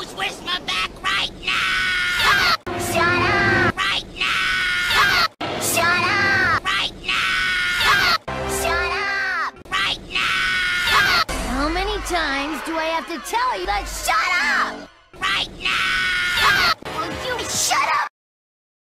Rose Whisper back right now! Shut up! Right now! Shut up! Right now! Shut up! Right now! How many times do I have to tell you that shut up?